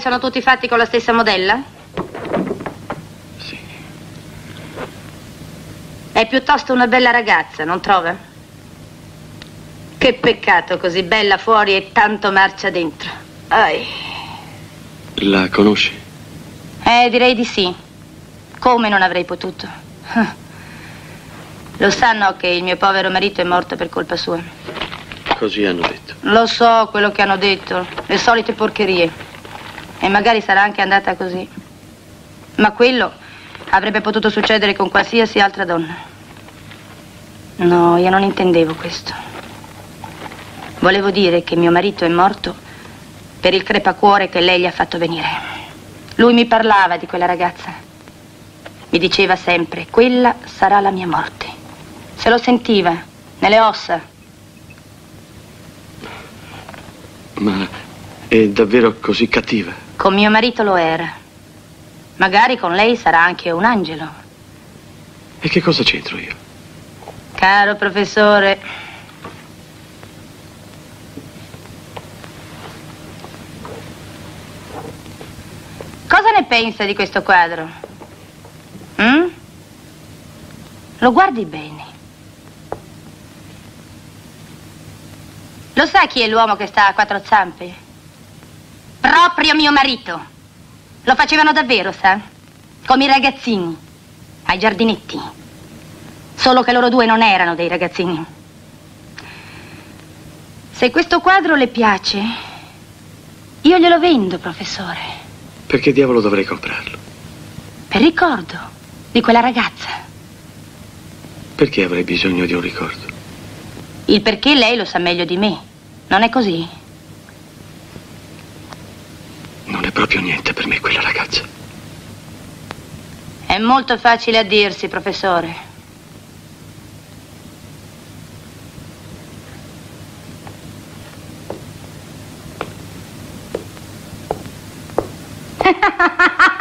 Sono tutti fatti con la stessa modella? Sì. È piuttosto una bella ragazza, non trova? Che peccato, così bella fuori e tanto marcia dentro. Ai. La conosci? Eh, direi di sì. Come non avrei potuto? Lo sanno che il mio povero marito è morto per colpa sua. Così hanno detto. Lo so quello che hanno detto, le solite porcherie. E magari sarà anche andata così. Ma quello avrebbe potuto succedere con qualsiasi altra donna. No, io non intendevo questo. Volevo dire che mio marito è morto per il crepacuore che lei gli ha fatto venire. Lui mi parlava di quella ragazza. Mi diceva sempre, quella sarà la mia morte. Se lo sentiva, nelle ossa. Ma è davvero così cattiva? Con mio marito lo era. Magari con lei sarà anche un angelo. E che cosa c'entro io? Caro professore, cosa ne pensa di questo quadro? Mm? Lo guardi bene. Lo sa chi è l'uomo che sta a quattro zampe? Proprio mio marito. Lo facevano davvero, sa? Come i ragazzini, ai giardinetti. Solo che loro due non erano dei ragazzini. Se questo quadro le piace, io glielo vendo, professore. Perché diavolo dovrei comprarlo? Per ricordo di quella ragazza. Perché avrei bisogno di un ricordo? Il perché lei lo sa meglio di me. Non è così? Non è proprio niente per me quella ragazza. È molto facile a dirsi, professore.